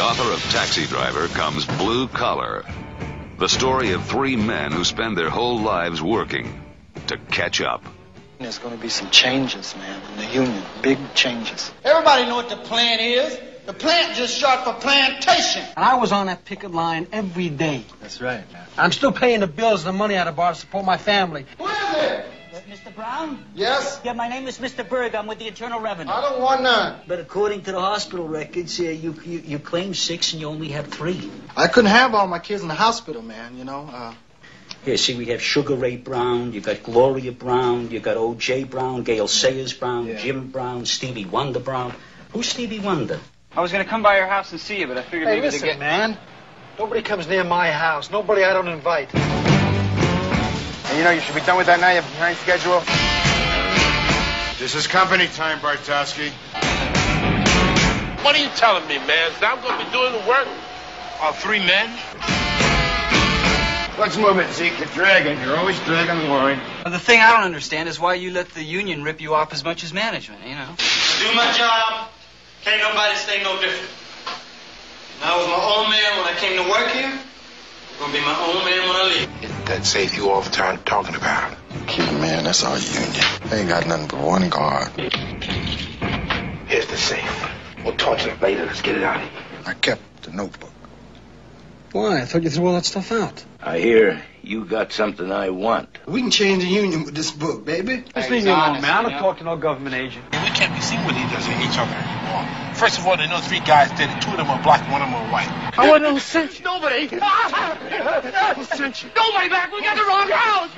author of Taxi Driver comes Blue Collar, the story of three men who spend their whole lives working to catch up. There's going to be some changes, man, in the union. Big changes. Everybody know what the plant is. The plant just short for plantation. And I was on that picket line every day. That's right, man. I'm still paying the bills and the money out of bar to support my family. Who is it? Mr. Brown? Yes? Yeah, my name is Mr. Berg. I'm with the Internal Revenue. I don't want none. But according to the hospital records, uh, you, you you claim six and you only have three. I couldn't have all my kids in the hospital, man, you know. Uh, Here, see, we have Sugar Ray Brown, you got Gloria Brown, you got O.J. Brown, Gale Sayers Brown, Yeah. Jim Brown, Stevie Wonder Brown. Who's Stevie Wonder? I was gonna come by your house and see you, but I figured Hey, maybe listen, to get. man. Nobody comes near my house. Nobody I don't invite. And you know you should be done with that now. You have a behind schedule. This is company time, Bartowski. What are you telling me, man? That I'm going to be doing the work? All three men? Let's move it, Zeke. You're dragging. You're always dragging the line. Well, the thing I don't understand is why you let the union rip you off as much as management. You know. Do my job. Can't nobody say no different. And I was my own man when I came to work here. I'm gonna be my own man when I leave. That safe you all the time talking about. Keep man, that's our union. They ain't got nothing but one guard. Here's the safe. We'll torture it later. Let's get it out of here. I kept the notebook. Why? I thought you threw all that stuff out. I hear you got something I want. we can change the union with this book, baby. Just leave me alone, man. I don't talk to no government agent. We can't be seen with each other, anymore. First of all, they know three guys dead. Two of them are black, one of them are white. I want no sense. Nobody. Who sent you? Nobody back. We got the wrong house.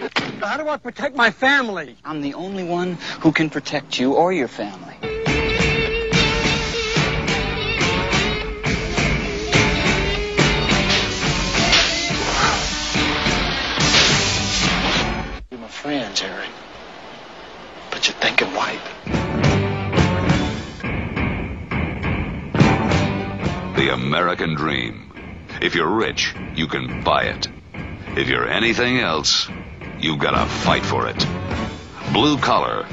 How do I protect my family? I'm the only one who can protect you or your family. But you're thinking white. The American Dream. If you're rich, you can buy it. If you're anything else, you've got to fight for it. Blue Collar,